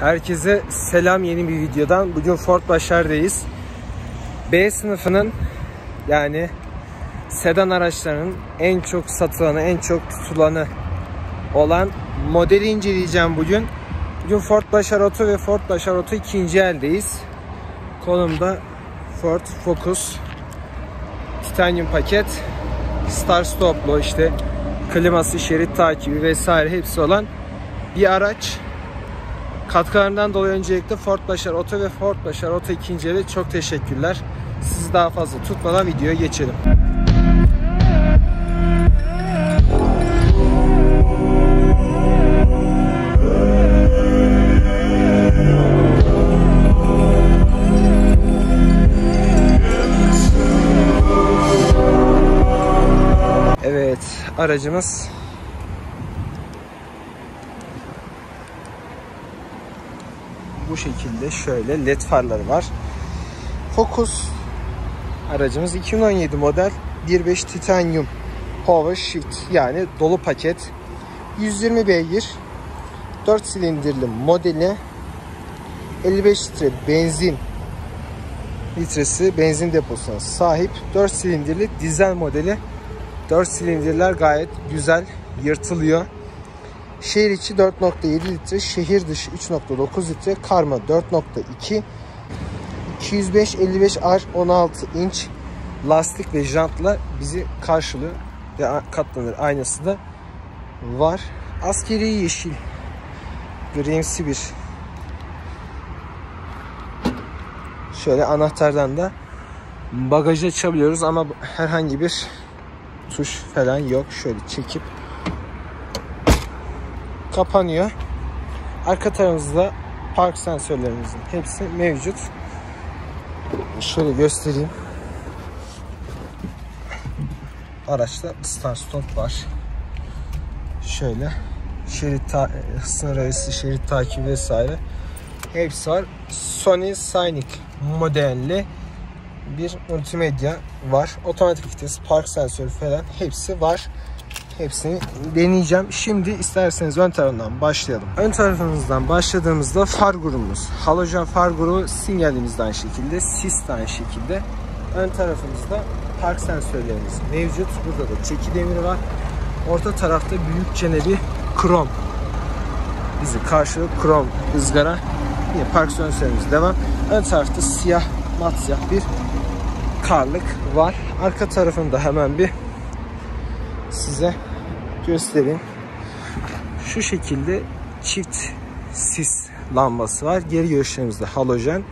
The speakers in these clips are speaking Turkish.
Herkese selam yeni bir videodan. Bugün Ford Başar'dayız. B sınıfının yani sedan araçlarının en çok satılanı, en çok tutulanı olan modeli inceleyeceğim bugün. Bugün Ford Başar Auto ve Ford Başar Auto ikinci eldeyiz. Kolumda Ford Focus Titanium paket Star Stop'lu işte kliması, şerit takibi vesaire hepsi olan bir araç. Katkılarından dolayı öncelikle Ford Başar Oto ve Ford Başar Oto ikinci ele çok teşekkürler. Sizi daha fazla tutmadan videoya geçelim. Evet, aracımız bu şekilde şöyle led farları var. Focus aracımız 2017 model 1.5 Titanium Power Shift yani dolu paket. 120 beygir 4 silindirli modeli 55 litre benzin litresi benzin deposuna sahip. 4 silindirli dizel modeli. 4 silindirler gayet güzel yırtılıyor Şehir içi 4.7 litre, şehir dışı 3.9 litre, karma 4.2 205 55 R 16 inç lastik ve jantla bizi karşılıyor ve katlanır aynası da var. Askeri yeşil grimsi bir şöyle anahtardan da bagajı açabiliyoruz ama herhangi bir tuş falan yok. Şöyle çekip kapanıyor. Arka tarafımızda park sensörlerimizin hepsi mevcut. Şöyle göstereyim. Araçta start stop var. Şöyle şerit ta sınır arası şerit takibi vesaire hepsi var. Sony Scenic modelli bir multimedya var. Otomatik vites, park sensörü falan hepsi var. Hepsini deneyeceğim. Şimdi isterseniz ön tarafından başlayalım. Ön tarafımızdan başladığımızda far grubumuz. Halojen far grubu sinyalimiz de aynı şekilde. Sis de aynı şekilde. Ön tarafımızda park sensörlerimiz mevcut. Burada da çeki demiri var. Orta tarafta büyükçe bir krom. Bizi karşılıyor. Krom ızgara. Yine park sensörümüz devam. Ön tarafta siyah mat siyah bir karlık var. Arka tarafında hemen bir size göstereyim. Şu şekilde çift sis lambası var. Geri görüşlerimizde halojen.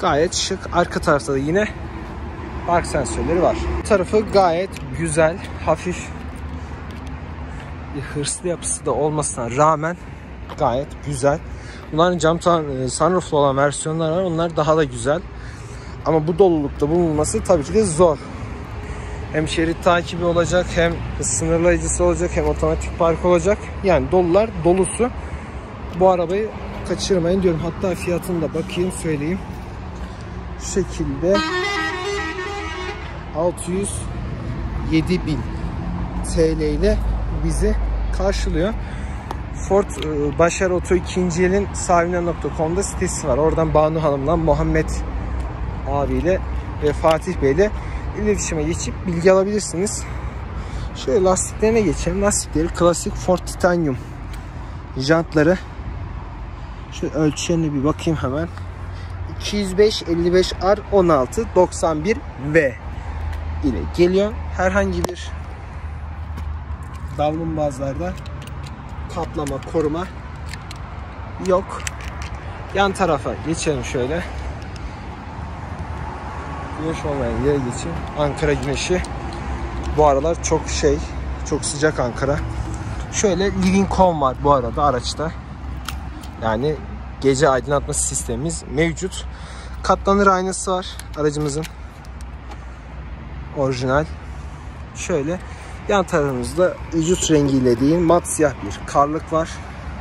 Gayet şık. Arka tarafta da yine park sensörleri var. Bu tarafı gayet güzel, hafif bir hırslı yapısı da olmasına rağmen gayet güzel. Bunların cam sunrooflu olan versiyonlar var. Onlar daha da güzel. Ama bu dolulukta bulunması tabii ki de zor. Hem şerit takibi olacak hem sınırlayıcısı olacak hem otomatik park olacak. Yani dolular dolusu. Bu arabayı kaçırmayın diyorum. Hatta fiyatını da bakayım söyleyeyim. Şu şekilde 607 bin TL ile bizi karşılıyor. Ford e, Başar Oto ikinci elin sahibine.com'da sitesi var. Oradan Banu Hanım'la Muhammed abiyle ve Fatih Bey'le iletişime geçip bilgi alabilirsiniz. Şöyle lastiklerine geçelim. Lastikleri klasik Ford Titanium jantları. Şöyle ölçülerine bir bakayım hemen. 205 55 R 16 91 V ile geliyor. Herhangi bir davlumbazlarda kaplama, koruma yok. Yan tarafa geçelim şöyle. Güneş olmayan yere geçeyim. Ankara güneşi bu aralar çok şey, çok sıcak Ankara. Şöyle living home var bu arada araçta. Yani gece aydınlatma sistemimiz mevcut. Katlanır aynası var aracımızın. Orijinal. Şöyle yan tarafımızda vücut rengiyle değil mat siyah bir karlık var.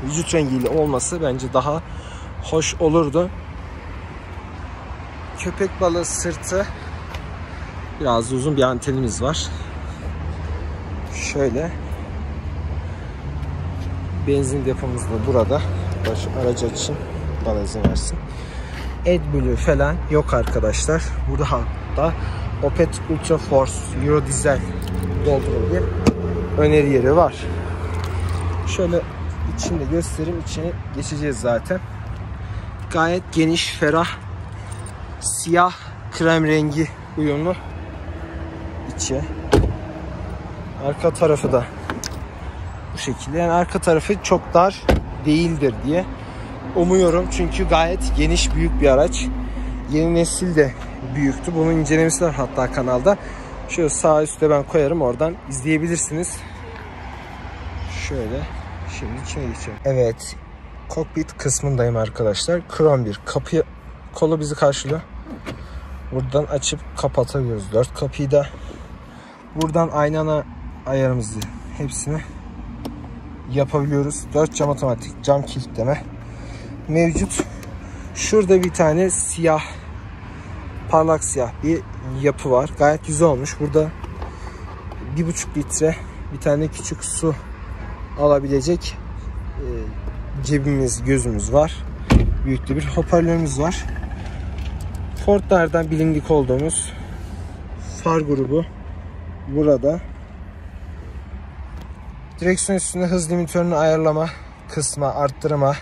Vücut rengiyle olması bence daha hoş olurdu. Köpek balığı sırtı biraz uzun bir antenimiz var. Şöyle benzin depomuz da burada. Baş, aracı için bana izin versin. AdBlue falan yok arkadaşlar. Burada hatta Opet Ultra Force Euro Diesel doldurma bir öneri yeri var. Şöyle içinde göstereyim. içini geçeceğiz zaten. Gayet geniş, ferah, siyah, krem rengi uyumlu içi. Arka tarafı da bu şekilde. Yani arka tarafı çok dar değildir diye umuyorum. Çünkü gayet geniş, büyük bir araç. Yeni nesil de büyüktü. Bunun incelemesi var hatta kanalda. Şöyle sağ üstte ben koyarım. Oradan izleyebilirsiniz. Şöyle. Şimdi içine geçelim. Evet. Kokpit kısmındayım arkadaşlar. Krom bir kapı kolu bizi karşılıyor. Buradan açıp kapatabiliyoruz. Dört kapıyı da. Buradan aynana ayarımızı hepsini yapabiliyoruz. 4 cam otomatik cam kilitleme mevcut. Şurada bir tane siyah parlak siyah bir yapı var. Gayet güzel olmuş. Burada bir buçuk litre bir tane küçük su alabilecek e, cebimiz gözümüz var. Büyüklü bir hoparlörümüz var. Ford'lardan bilindik olduğumuz far grubu burada. Direksiyon üstünde hız limitörünü ayarlama kısma, arttırma,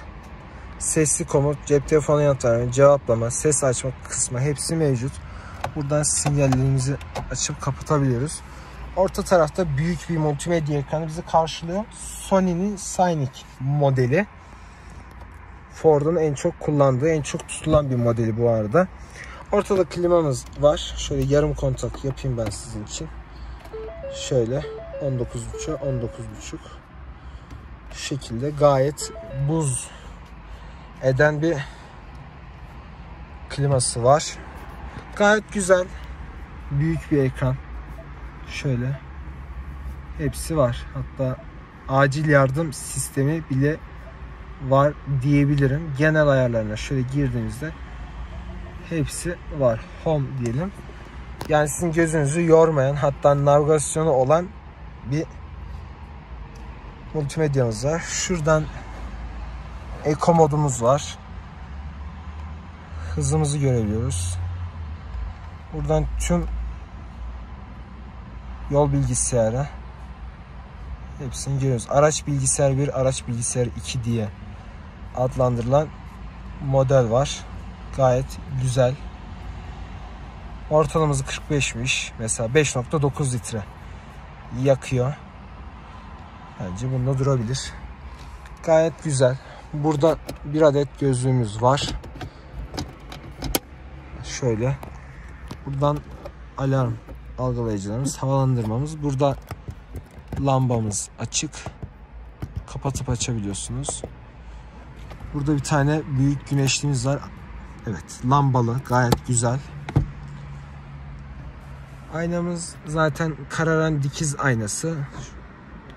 sesli komut, cep telefonu yanıt verme, cevaplama, ses açma kısmı hepsi mevcut. Buradan sinyallerimizi açıp kapatabiliyoruz. Orta tarafta büyük bir multimedya ekranı bizi karşılıyor. Sony'nin Scenic modeli. Ford'un en çok kullandığı, en çok tutulan bir modeli bu arada. Ortada klimamız var. Şöyle yarım kontak yapayım ben sizin için. Şöyle 19.5'a 19.5 şekilde gayet buz eden bir kliması var. Gayet güzel. Büyük bir ekran. Şöyle. Hepsi var. Hatta acil yardım sistemi bile var diyebilirim. Genel ayarlarına şöyle girdiğimizde hepsi var. Home diyelim. Yani sizin gözünüzü yormayan hatta navigasyonu olan bir multimedyamız var. Şuradan Eco modumuz var. Hızımızı görebiliyoruz. Buradan tüm yol bilgisayarı hepsini görüyoruz. Araç bilgisayar 1, araç bilgisayar 2 diye adlandırılan model var. Gayet güzel. Ortalaması 45'miş. Mesela 5.9 litre yakıyor. Bence bunda durabilir. Gayet güzel. Burada bir adet gözlüğümüz var. Şöyle. Buradan alarm algılayıcılarımız, havalandırmamız. Burada lambamız açık. Kapatıp açabiliyorsunuz. Burada bir tane büyük güneşliğimiz var. Evet, lambalı, gayet güzel. Aynamız zaten kararan dikiz aynası.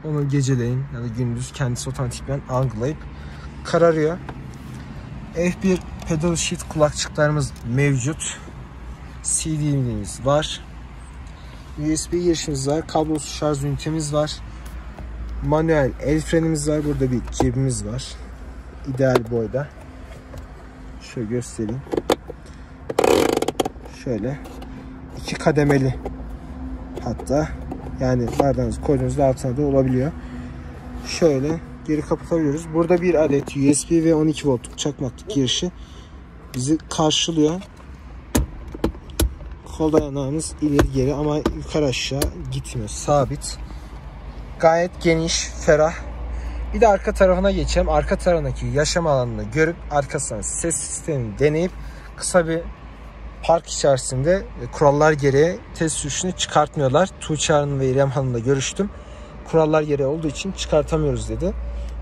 Onu geceleyin ya da gündüz kendisi otomatikten algılayıp kararıyor. F1 pedal sheet kulakçıklarımız mevcut. CD'miz var. USB girişimiz var. Kablosuz şarj ünitemiz var. Manuel el frenimiz var. Burada bir cebimiz var. İdeal boyda. Şöyle göstereyim. Şöyle iki kademeli hatta yani bardağınızı koyduğunuzda altına da olabiliyor. Şöyle geri kapatabiliyoruz. Burada bir adet USB ve 12 voltluk çakmaklık girişi bizi karşılıyor. Kol dayanağımız ileri geri ama yukarı aşağı gitmiyor. Sabit. Gayet geniş, ferah. Bir de arka tarafına geçelim. Arka tarafındaki yaşam alanını görüp arkasından ses sistemini deneyip kısa bir park içerisinde kurallar gereği test sürüşünü çıkartmıyorlar. Tuğçe Hanım ve İrem Hanım'la görüştüm. Kurallar gereği olduğu için çıkartamıyoruz dedi.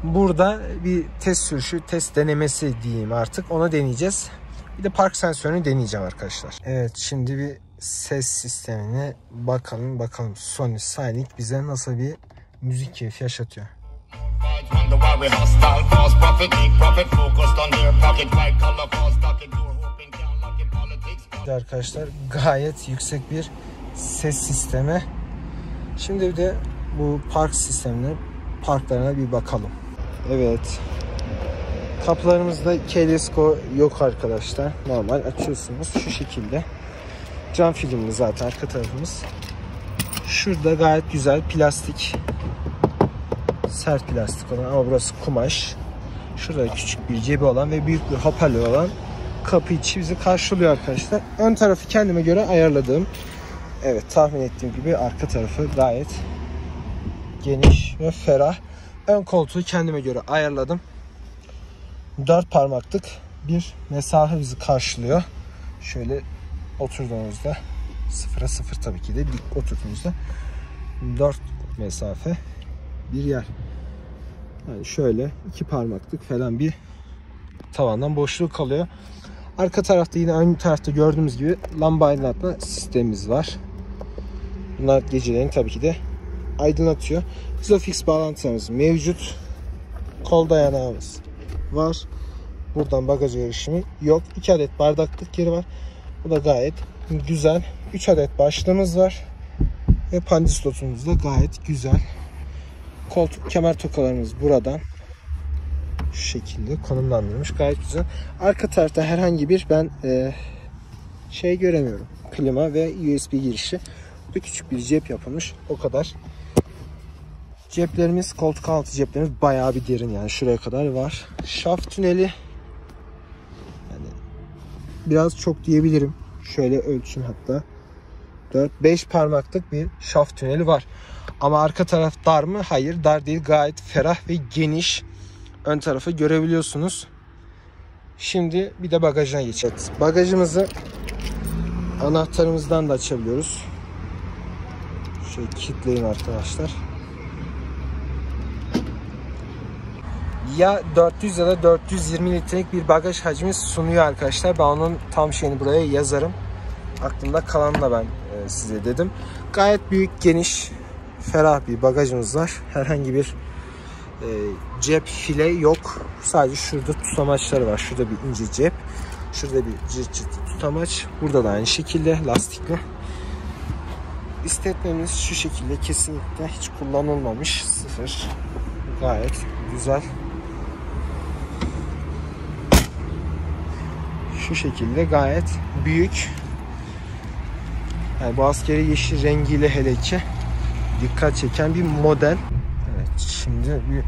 Burada bir test sürüşü, test denemesi diyeyim artık. Onu deneyeceğiz. Bir de park sensörünü deneyeceğim arkadaşlar. Evet şimdi bir ses sistemine bakalım bakalım Sony Sonic bize nasıl bir müzik keyfi yaşatıyor. Arkadaşlar gayet yüksek bir ses sistemi. Şimdi bir de bu park sistemine, parklarına bir bakalım. Evet. Kapılarımızda Kelesko yok arkadaşlar. Normal açıyorsunuz şu şekilde. Cam filmli zaten arka tarafımız. Şurada gayet güzel plastik. Sert plastik olan ama burası kumaş. Şurada küçük bir cebi olan ve büyük bir hoparlör olan kapı içi bizi karşılıyor arkadaşlar. Ön tarafı kendime göre ayarladığım. Evet tahmin ettiğim gibi arka tarafı gayet geniş ve ferah. Ön koltuğu kendime göre ayarladım. 4 parmaklık bir mesafe bizi karşılıyor. Şöyle oturduğunuzda sıfıra sıfır tabii ki de dik oturduğunuzda 4 mesafe bir yer. Yani şöyle iki parmaklık falan bir tavandan boşluk kalıyor. Arka tarafta yine aynı tarafta gördüğümüz gibi lamba aydınlatma sistemimiz var. Bunlar geceleyin tabii ki de aydınlatıyor. Isofix bağlantılarımız mevcut. Kol dayanağımız var. Buradan bagaja erişimi yok. 2 adet bardaklık yeri var. Bu da gayet güzel. 3 adet başlığımız var. Ve pandis slotumuz da gayet güzel. Koltuk kemer tokalarımız buradan şu şekilde konumlandırılmış. Gayet güzel. Arka tarafta herhangi bir ben e, şey göremiyorum. Klima ve USB girişi. Bu küçük bir cep yapılmış. O kadar. Ceplerimiz, koltuk altı ceplerimiz bayağı bir derin yani şuraya kadar var. Şaft tüneli yani biraz çok diyebilirim. Şöyle ölçün hatta. 4-5 parmaklık bir şaft tüneli var. Ama arka taraf dar mı? Hayır dar değil. Gayet ferah ve geniş. Ön tarafı görebiliyorsunuz. Şimdi bir de bagajına. Evet, bagajımızı anahtarımızdan da açabiliyoruz. Şöyle kilitleyin arkadaşlar. Ya 400 ya da 420 litrelik bir bagaj hacmi sunuyor arkadaşlar. Ben onun tam şeyini buraya yazarım. Aklımda kalanla ben e, size dedim. Gayet büyük, geniş, ferah bir bagajımız var. Herhangi bir e, cep file yok. Sadece şurada tutamaçları var. Şurada bir ince cep. Şurada bir cırt cırt tutamaç. Burada da aynı şekilde lastikli. İstetmemiz şu şekilde kesinlikle hiç kullanılmamış. Sıfır. Gayet güzel. Şu şekilde gayet büyük. Yani bu askeri yeşil rengiyle hele ki dikkat çeken bir model. Evet şimdi bir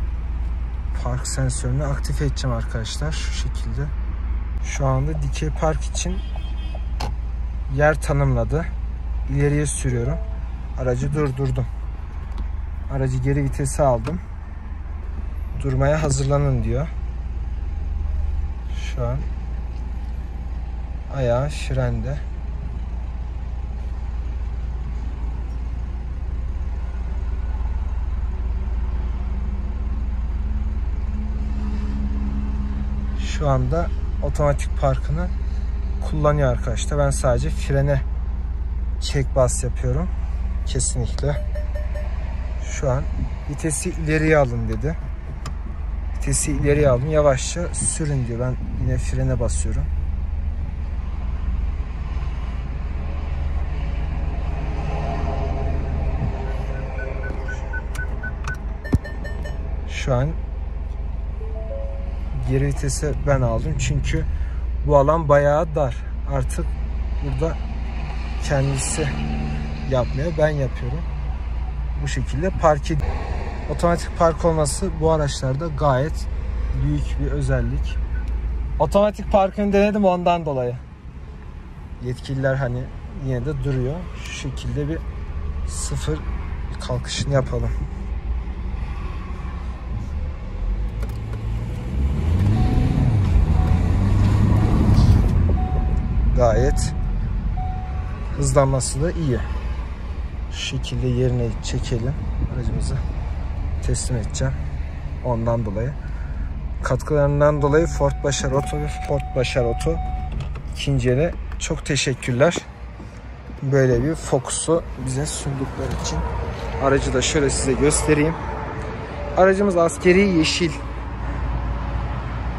park sensörünü aktif edeceğim arkadaşlar şu şekilde. Şu anda dikey park için yer tanımladı. İleriye sürüyorum. Aracı durdurdum. Aracı geri vitesi aldım. Durmaya hazırlanın diyor. Şu an ayağı frende. Şu anda otomatik parkını kullanıyor arkadaşlar. Ben sadece frene çek bas yapıyorum. Kesinlikle. Şu an vitesi ileriye alın dedi. Vitesi ileriye alın. Yavaşça sürün diyor. Ben yine frene basıyorum. Şu an geri vitese ben aldım. Çünkü bu alan bayağı dar. Artık burada kendisi yapmıyor. Ben yapıyorum. Bu şekilde park ed- Otomatik park olması bu araçlarda gayet büyük bir özellik. Otomatik parkını denedim ondan dolayı. Yetkililer hani yine de duruyor. Şu şekilde bir sıfır kalkışını yapalım. Gayet hızlanması da iyi. Şu şekilde yerine çekelim. Aracımızı teslim edeceğim. Ondan dolayı. Katkılarından dolayı Ford Başar Oto ve Ford Başar Oto ikinci ele çok teşekkürler. Böyle bir Focus'u bize sundukları için. Aracı da şöyle size göstereyim. Aracımız askeri yeşil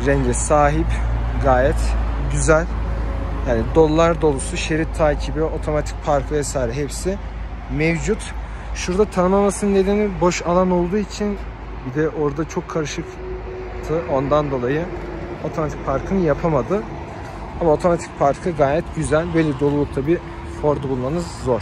renge sahip. Gayet güzel. Yani dolar dolusu şerit takibi, otomatik park vesaire hepsi mevcut. Şurada tanımamasının nedeni boş alan olduğu için bir de orada çok karışıktı ondan dolayı otomatik parkını yapamadı. Ama otomatik parkı gayet güzel. Böyle dolulukta bir Ford'u bulmanız zor.